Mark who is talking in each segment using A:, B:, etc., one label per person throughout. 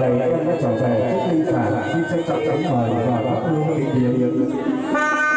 A: giờ này em đã trở về chúc linh sản khi trân trọng kính mời và các hương kính điếm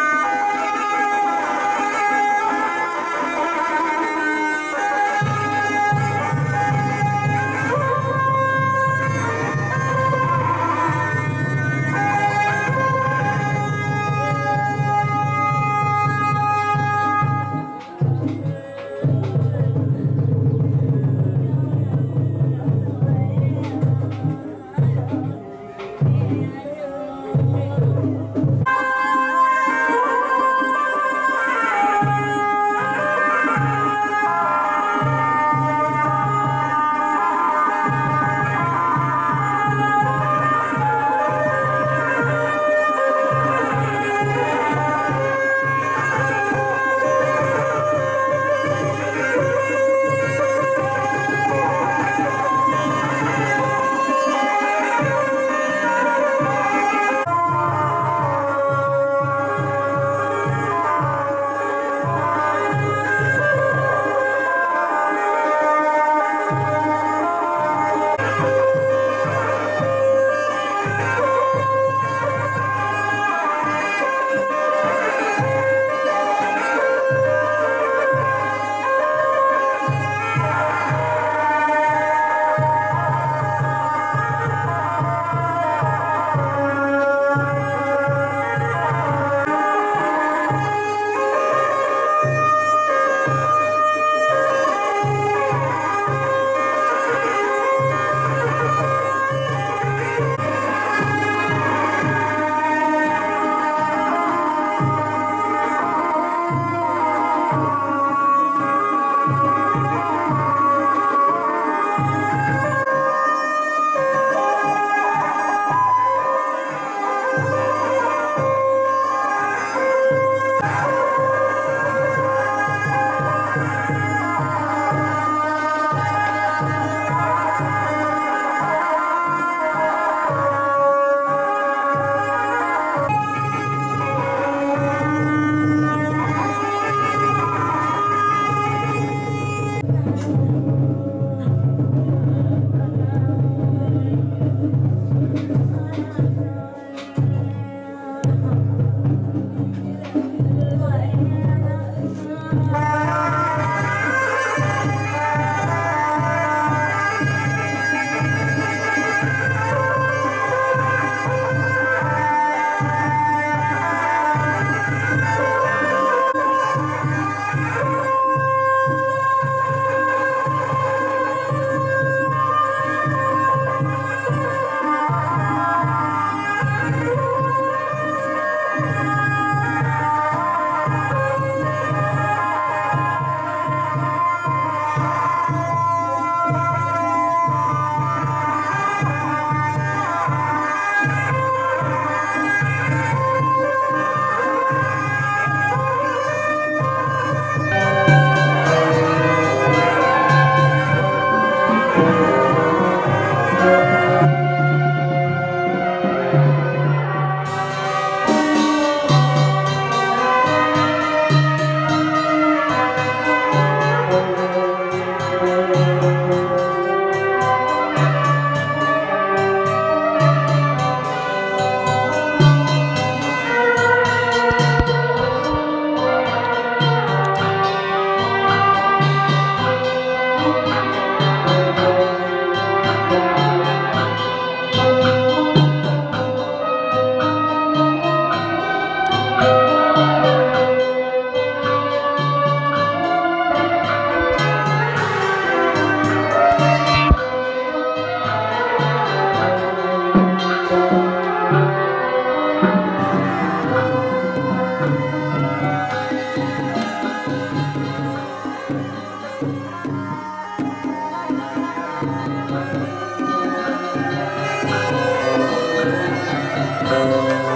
A: Música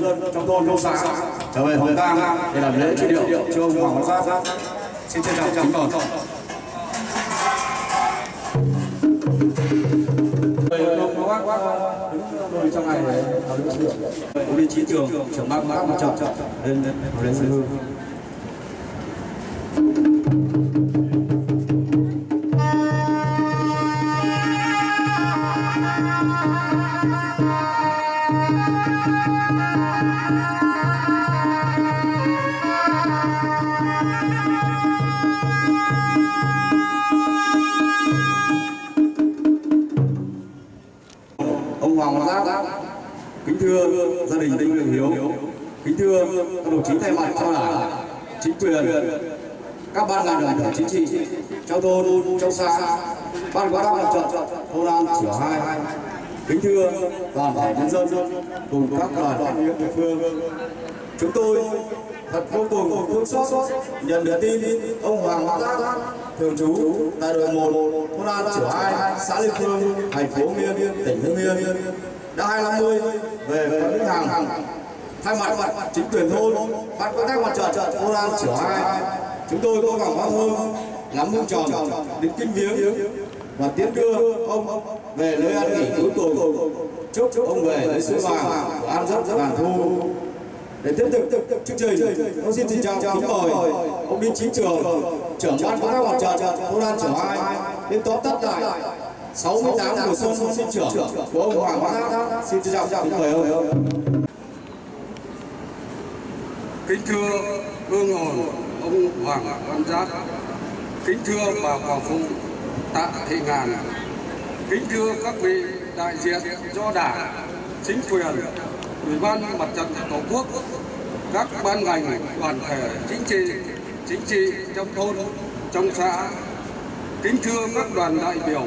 B: dân trong thôn trong xã trở về Hồng Tang để làm lễ truy điệu cho ông Hoàng Văn Giáp. Xin trân trọng kính mời. đứng trong ngày Ông đi chiến trường, trưởng ban tác mặt trận lên lên sân ban đoàn thể chính trị. Trong thôn trong xã ban quản lý mặt trận thôn an chửa hai. Kính thưa toàn thể nhân dân cùng các đoàn đại địa phương. Chúng tôi thật vô cùng thương xót nhận được tin ông Hoàng Văn Giáp thường trú tại đội 1 thôn An Chửa 2 xã Liên Phương thành phố Miên tỉnh Hưng Yên. Đã 250 về với hàng. Bằng, thay mặt chính quyền thôn ban công tác mặt trận thôn An Chửa 2 chúng tôi có vòng hoa hương lắm hương tròn đến kinh viếng, và tiến đưa ông về nơi an nghỉ cuối cùng. Chúc ông về nơi xứ vàng, an giấc vàng thu. Để tiếp tục chương trình tôi xin trân trọng kính mời ông đi chính trường, trưởng ban công tác mặt trận công an trưởng hai, đến tóm tắt lại 68 mùa xuân xin trưởng của ông Hoàng Văn xin chào trọng kính mời ông.
A: Kính thưa hương hồn ông Hoàng Văn Giáp. Kính thưa bà Hoàng Phụ, Tạ Thị Ngàn. Kính thưa các vị đại diện do đảng, chính quyền, ủy ban mặt trận tổ quốc, các ban ngành, đoàn thể, chính trị chính trị trong thôn, trong xã. Kính thưa các đoàn đại biểu,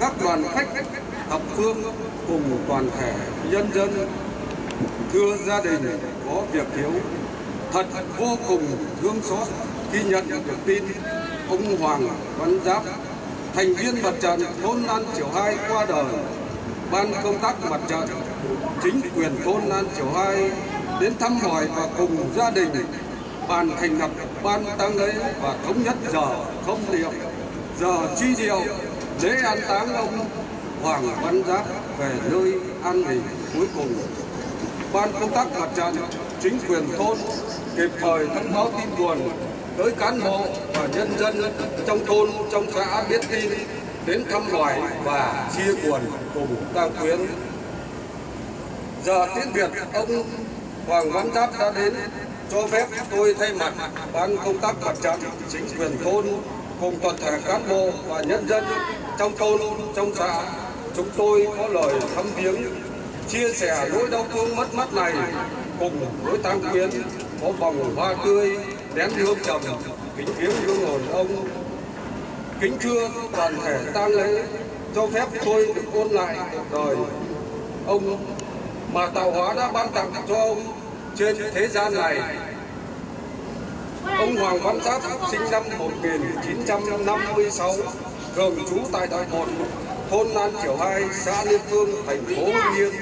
A: các đoàn khách, thập phương cùng toàn thể nhân dân. Thưa gia đình, có việc thiếu thật vô cùng thương xót. Khi nhận được tin, ông Hoàng Văn Giáp, thành viên mặt trận thôn An Triều 2 qua đời, ban công tác mặt trận, chính quyền thôn An Triều 2 đến thăm hỏi và cùng gia đình bàn thành lập ban tang lễ và thống nhất giờ không điệu giờ chi điệu lễ an táng ông Hoàng Văn Giáp về nơi an nghỉ cuối cùng. Ban công tác mặt trận, chính quyền thôn kịp thời thông báo tin buồn tới cán bộ và nhân dân trong thôn, trong xã biết tin, đến thăm hỏi và chia buồn cùng tang quyến. Giờ tiễn biệt ông Hoàng Văn Giáp đã đến, cho phép tôi thay mặt ban công tác mặt trận, chính quyền thôn cùng toàn thể cán bộ và nhân dân trong thôn, trong xã, chúng tôi có lời thăm viếng, chia sẻ nỗi đau thương mất mát này cùng với tăng quyến có vòng hoa tươi nén hương trầm, kính viếng hương hồn ông. Kính thưa toàn thể tang lễ, cho phép tôi được ôn lại cuộc đời. Ông, mà tạo hóa đã ban tặng cho ông trên thế gian này. Ông Hoàng Văn Giáp sinh năm 1956 thường trú tại đội 1 thôn An Triều 2 xã Liên Phương, thành phố Hưng Yên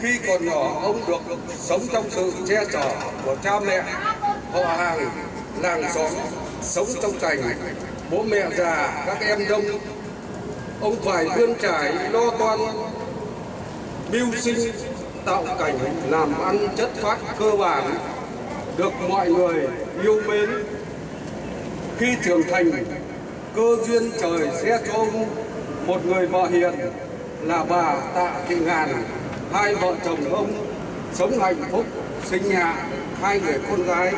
A: khi còn nhỏ, ông được sống trong sự che chở của cha mẹ, họ hàng, làng xóm, sống trong cảnh bố mẹ già, các em đông. Ông phải vươn trải, lo toan, mưu sinh, tạo cảnh, làm ăn, chất phát cơ bản, được mọi người yêu mến. Khi trưởng thành, cơ duyên trời sẽ cho ông một người vợ hiền là bà tạ thị ngàn hai vợ chồng ông sống hạnh phúc, sinh nhà hai người con gái.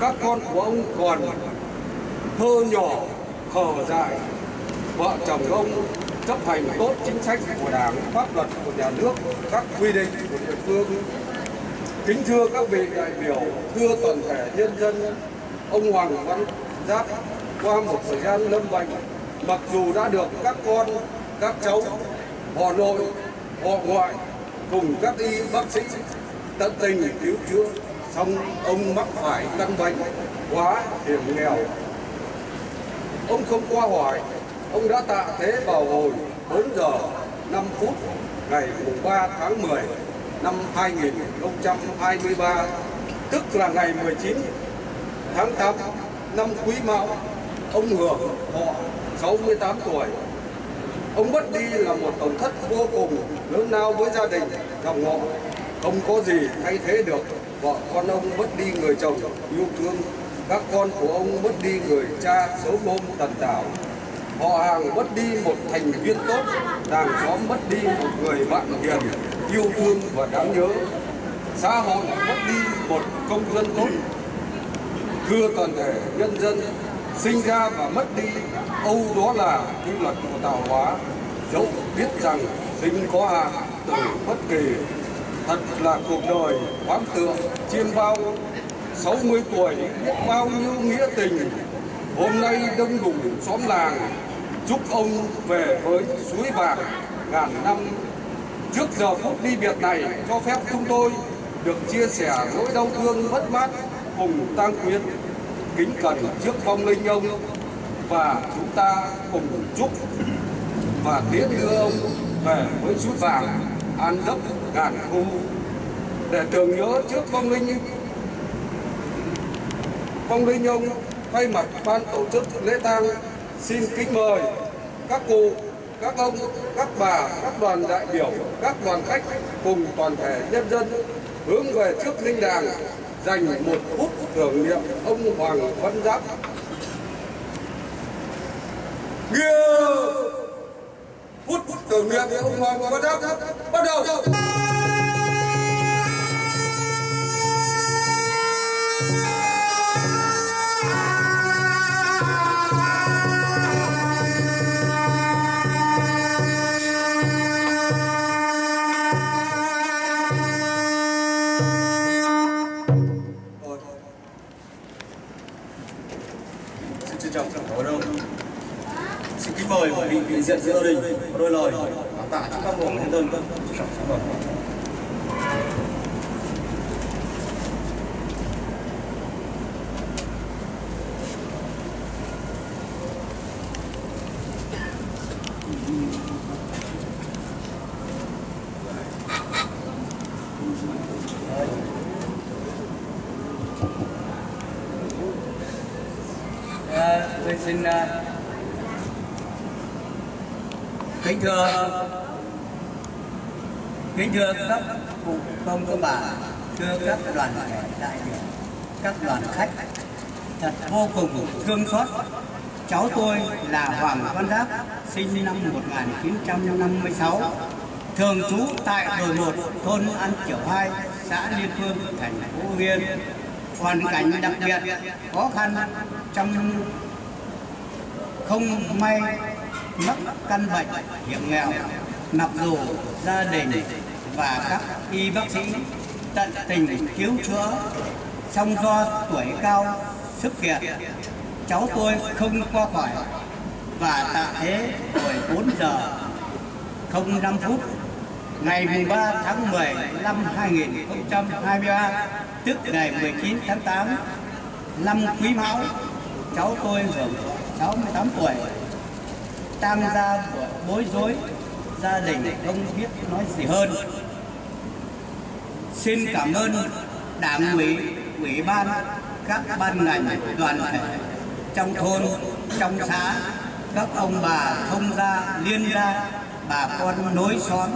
A: Các con của ông còn thơ nhỏ khờ dại vợ chồng ông chấp hành tốt chính sách của đảng, pháp luật của nhà nước, các quy định của địa phương. Kính thưa các vị đại biểu, thưa toàn thể nhân dân, ông hoàng văn giáp, qua một thời gian lâm bệnh, mặc dù đã được các con, các cháu, họ nội, họ ngoại cùng các y bác sĩ tận tình cứu chữa xong ông mắc phải căn bệnh quá hiểm nghèo ông không qua hỏi ông đã tạ thế vào hồi 4 giờ 5 phút ngày 3 tháng 10 năm 2023, tức là ngày 19 tháng 8 năm Quý Mão, ông Hưởng họ 68 tuổi. Ông mất đi là một tổn thất vô cùng lớn lao với gia đình, dòng họ. Không có gì thay thế được. Vợ con ông mất đi người chồng yêu thương. Các con của ông mất đi người cha sớm hôm tần tảo. Họ hàng mất đi một thành viên tốt, làng xóm mất đi một người bạn hiền, yêu thương và đáng nhớ. Xã hội mất đi một công dân tốt, thưa toàn thể nhân dân sinh ra và mất đi. Âu đó là quy luật của tạo hóa. Dẫu biết rằng sinh có hạn tử bất kỳ, thật là cuộc đời khoáng tượng chiêm bao. 60 tuổi biết bao nhiêu nghĩa tình. Hôm nay đông đủ xóm làng, chúc ông về với suối vàng ngàn năm. Trước giờ phút đi biệt này, cho phép chúng tôi được chia sẻ nỗi đau thương mất mát cùng tang quyến kính cẩn trước vong linh ông và chúng ta cùng chúc và tiễn đưa ông về với chút vàng, an giấc ngàn thu để tưởng nhớ trước vong linh. Vong linh ông thay mặt ban tổ chức lễ tang xin kính mời các cụ, các ông, các bà, các đoàn đại biểu, các đoàn khách cùng toàn thể nhân dân hướng về trước linh đàng dành một phút tưởng niệm ông Hoàng Văn Giáp. Nghiêu! phút tưởng niệm ông Hoàng Văn Giáp bắt đầu.
C: Ờ, tôi xin à, kính thưa kính thưa các cụ công các bà thưa các đoàn thể đại biểu các đoàn khách. Thật vô cùng thương xót cháu tôi là Hoàng Văn Giáp sinh năm 1956 thường trú tại đồi 1 thôn An kiểu 2 xã Liên Phương thành phố Hưng Yên hoàn cảnh đặc biệt khó khăn trong không may mắc căn bệnh hiểm nghèo mặc dù gia đình và các y bác sĩ tận tình cứu chữa. Song do tuổi cao, sức kiệt cháu tôi không qua khỏi và tạ thế 14 giờ 05 phút, ngày 3 tháng 10 năm 2023 tức ngày 19 tháng 8 năm Quý Mão, cháu tôi hưởng 68 tuổi tam gia bối rối gia đình không biết nói gì hơn. Xin cảm ơn đảng, ủy ủy ban, các ban ngành, đoàn thể trong thôn, trong xã, các ông bà thông gia, liên gia, bà con nối xóm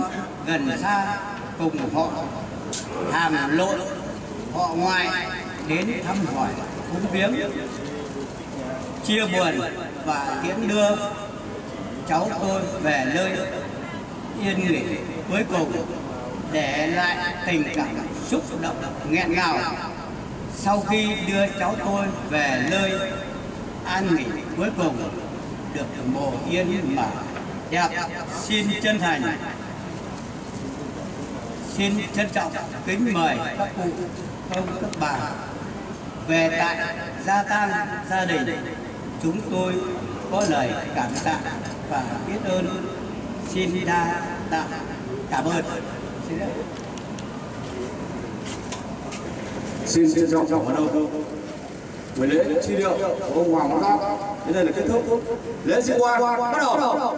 C: gần xa cùng họ. Hàm lộn họ ngoại đến thăm hỏi, cúng viếng, chia buồn và tiễn đưa cháu tôi về nơi yên nghỉ cuối cùng để lại tình cảm xúc động nghẹn ngào. Sau khi đưa cháu tôi về nơi an nghỉ cuối cùng, được mồ yên mà đẹp, xin chân thành. Xin trân trọng, kính mời các cụ không các bà về tại gia tang gia đình, chúng tôi có lời cảm tạ và biết ơn. Xin đa tạ. Cảm ơn. Xin
B: xin trân trọng ở đâu buổi lễ truy điệu của ông Hoàng Văn Giáp đến đây là kết thúc. Lễ diễu quan bắt đầu.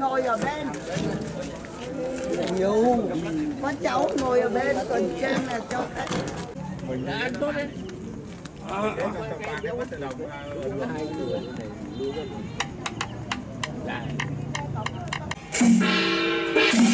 D: ngồi ở bên. Nhiều. Có cháu ngồi ở bên, còn cha là cháu khách mình dạ, đã ăn tốt đấy
E: Thank.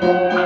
E: Música